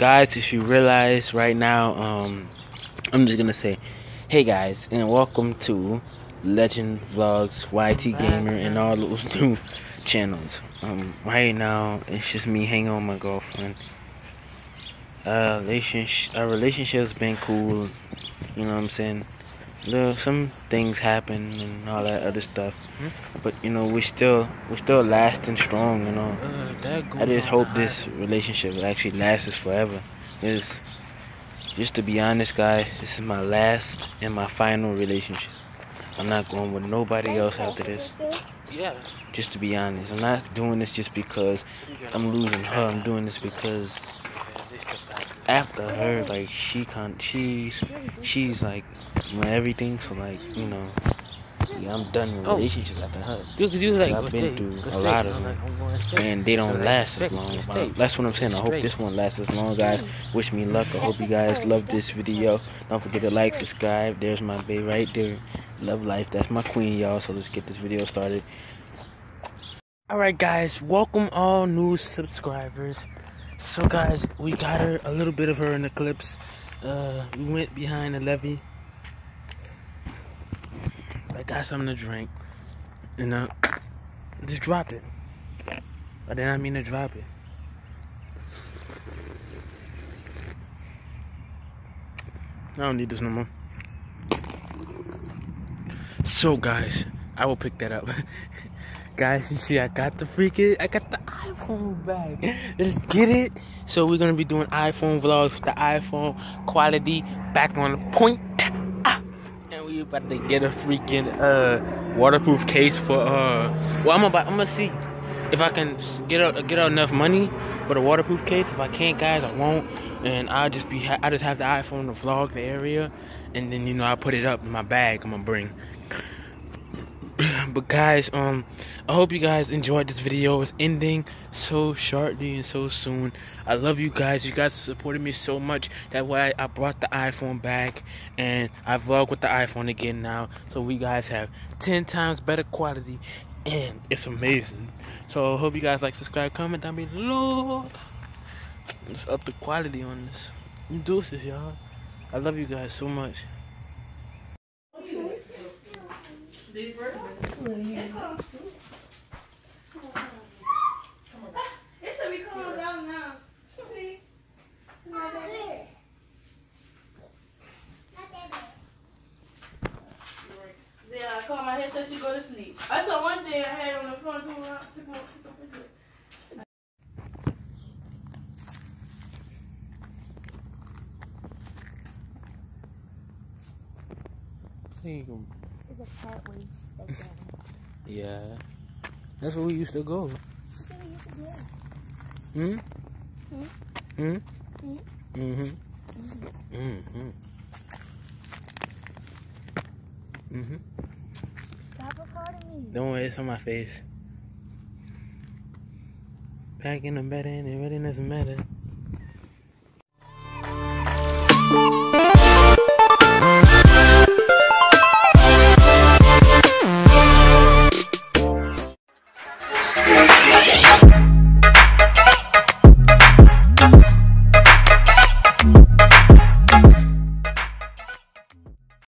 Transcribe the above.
guys, if you realize right now, um, I'm just gonna say, hey guys, and welcome to Legend Vlogs, YT Gamer, and all those new channels. Um, right now, it's just me hanging with my girlfriend. Uh, relationship, our relationship's been cool. You know what I'm saying? There, some things happen and all that other stuff, but you know we still we still lasting strong. You know, I just hope this relationship actually lasts forever. Is just to be honest, guys, this is my last and my final relationship. I'm not going with nobody else after this. Yeah. Just to be honest, I'm not doing this just because I'm losing her. I'm doing this because after her, like she can't, she's she's like my everything. So like you know, yeah, I'm done with Oh. relationships after her. Dude, cause you was like, I've been stay, through a stay. lot of them. like, I'm going stay. And they don't last as long. go But stay. That's what I'm saying. I hope this one lasts as long, guys. Wish me luck. I hope you guys love this video. Don't forget to like, subscribe. There's my babe right there. Love life. That's my queen, y'all. So let's get this video started. All right, guys, welcome all new subscribers. So, guys, we got her a little bit of her in the clips. Uh, we went behind the levee. I got something to drink, and uh, just dropped it. I did not mean to drop it. I don't need this no more. So, guys, I will pick that up. guys, you see, I got the freaking, I got the iPhone back. Let's get it. So we're gonna be doing iPhone vlogs with the iPhone quality back on the point. Ah. And we about to get a freaking uh waterproof case for uh. Well, I'm about, I'm gonna see if I can get out, get out enough money for the waterproof case. If I can't, guys, I won't. And I'll just be, I just have the iPhone to vlog the area, and then you know I put it up in my bag. I'm gonna bring. But guys, um, I hope you guys enjoyed this video. It's ending so shortly and so soon. I love you guys. You guys supported me so much. That why I brought the iPhone back, and I vlog with the iPhone again now. So we guys have ten times better quality, and it's amazing. So I hope you guys like, subscribe, comment down below. Let's up the quality on this. Deuces, y'all. I love you guys so much. It should be calmed down now. See? Yeah, head she go to sleep. One I had on the phone took my picture. There you go. There's a sit down. Yeah. That's where we used to go. Hmm? Hmm? Hmm? Hmm? Mm-hmm. Mm-hmm. Mm-hmm. Stop recording me. Don't worry, it's on my face. Packing the bed in and readiness matter.